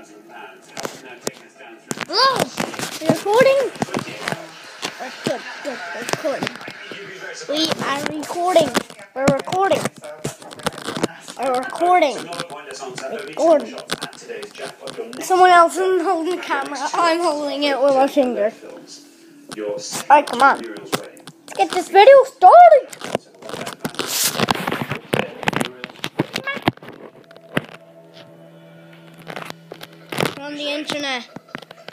Hello, oh, recording? We're good, good, we're recording. We are recording. We're recording. We're recording. Recording. Someone else is holding the camera. I'm holding it with my finger. Alright, come on. Let's get this video started. On the internet.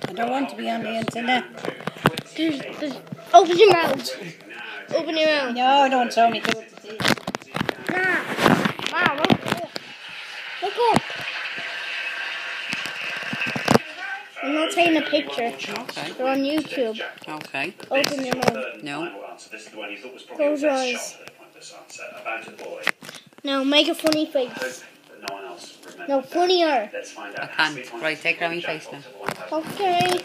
I don't want to be on the internet. There's, there's, open your mouth. Open your mouth. No, don't show me to it. Nah. Nah, look up. Look up. I'm not taking a picture. Okay. They're on YouTube. Okay. Open your mouth. No. Close your eyes. No, make a funny face. No, funnier. I can't. Right, take it on my face now. Okay.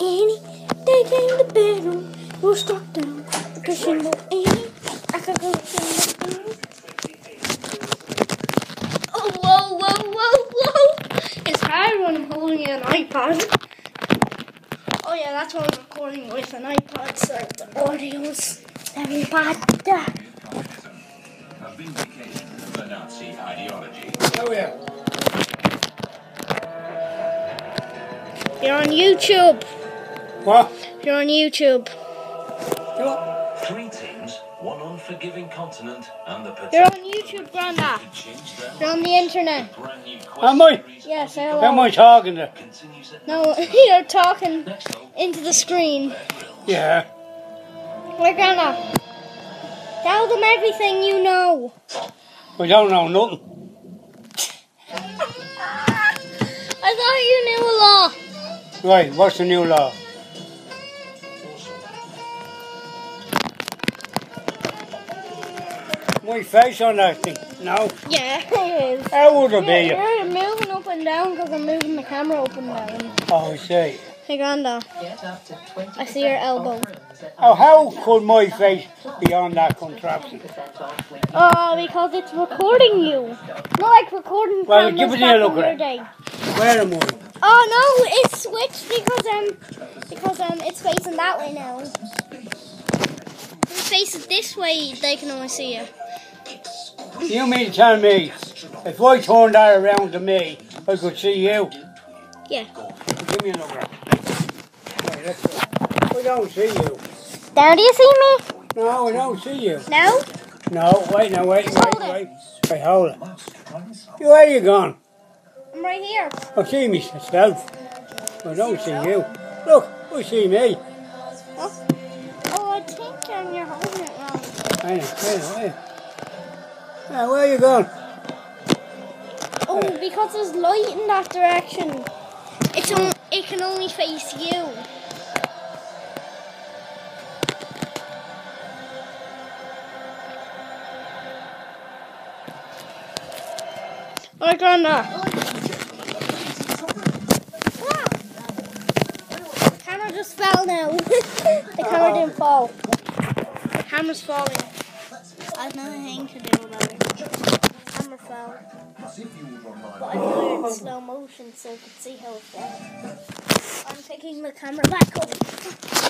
Annie, they came to bedroom. We'll start down. Because you know Annie, I could go sing the Oh, whoa, whoa, whoa, whoa. It's hard when I'm holding an iPad. Oh, yeah, that's what I'm recording with an iPad, so the audio's very bad. A vindication of the Nazi ideology. Oh yeah. You're on YouTube. What? You're on YouTube. What? Three teams, one unforgiving continent, and the potential. You're on YouTube, Granda. to You're on the internet. Am I? Yes, Who am hello. I talking to? No, you're talking into the screen. Yeah. We're gonna tell them everything you know. We don't know nothing. I thought you knew a lot. Right, what's the new law? My face on that thing. No. Yeah, it is. How would it be? You're, you're moving up and down because I'm moving the camera up and down. Oh, I see. Hey, Granda. I see your elbow. Oh, how could my face be on that contraption? Oh, because it's recording you. Not like recording Well, cameras give it a look in your at it. day. Where am I? Oh no, it's switched because um because um it's facing that way now. If it this way, they can only see you. You mean to tell me if I turned that around to me, I could see you? Yeah. Give me another. Right, I don't see you. Now do you see me? No, I don't see you. No. No, wait, no, wait, Just wait, it. wait. Wait, hold it. Where are you gone? I'm right here. I see myself. I don't see you. Look, I see me. Oh, oh I think um, you're holding it wrong. Wait, wait, wait. Now, where are you gone? Oh, because there's light in that direction. It's on, it can only face you. Oh, Grandma. The camera just fell now. the camera didn't fall. The camera's falling. I have nothing to do about it. The camera fell. But I put it in slow motion so you could see how it fell. I'm taking the camera back up.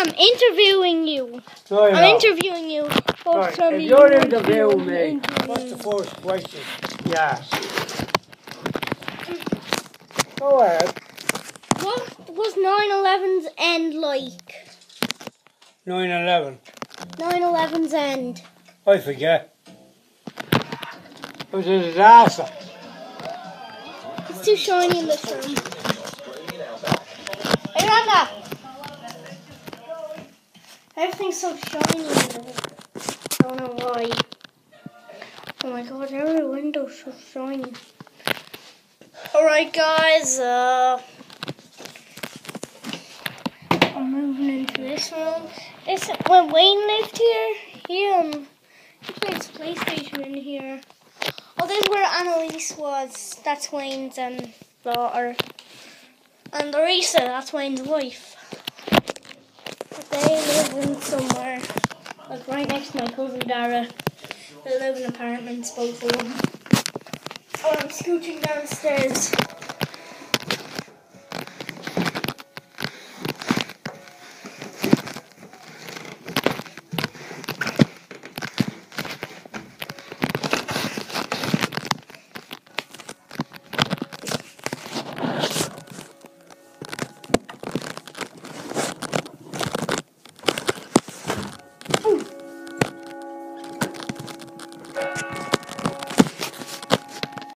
I'm interviewing you. Right, I'm now. interviewing you. Oh, Right, tell if me you're you interviewing me, interviewed. what's the first question? Yeah. Go ahead. What was 9-11's end like? 9 11. 9-11's end. I forget. It was a disaster. It's too shiny in this room. Hey, Randa! Everything's so shiny in here. Don't know why. Oh my god, every window's so shiny. Alright guys, uh I'm moving into this room. This when Wayne lived here, he um he plays PlayStation in here. Oh this is where Annalise was. That's Wayne's um daughter. And Larissa, that's Wayne's wife. They live in somewhere, like right next to my cousin Dara. They live in apartments, both of them. Oh, I'm scooching downstairs.